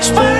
Spark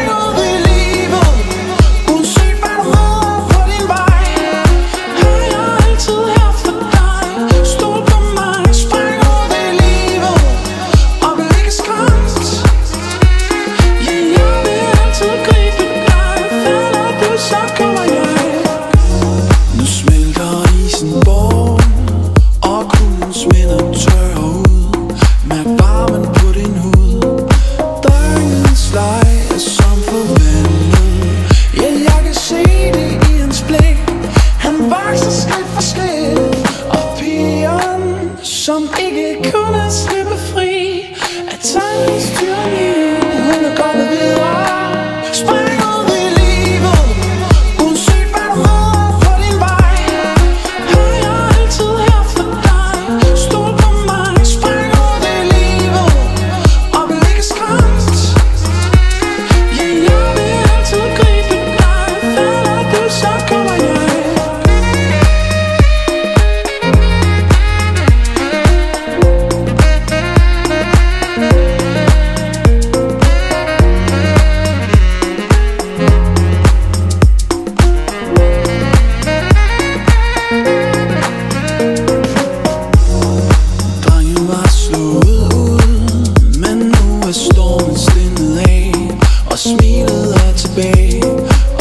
smilet er tilbage.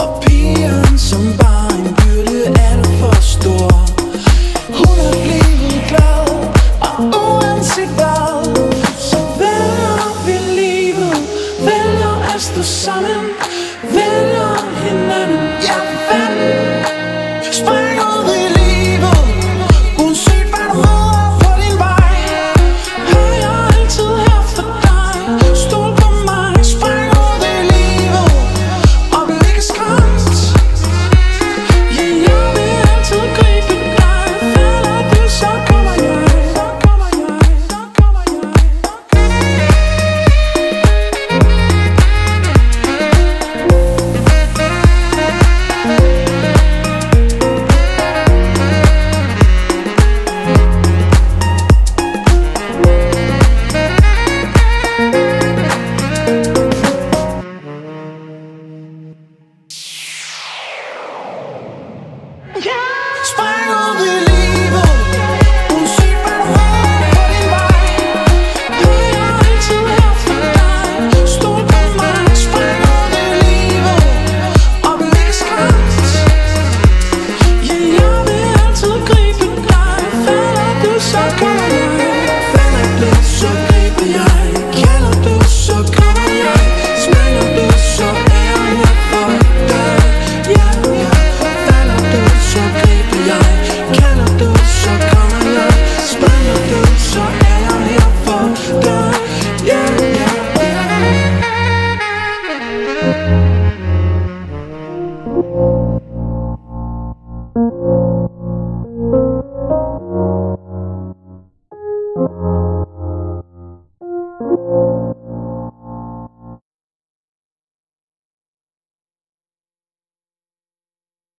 Og pigen som var en byrde alt for stor. Hun er blevet glad Og uanset hvad Så vælger vi livet. Vælger at stå sammen.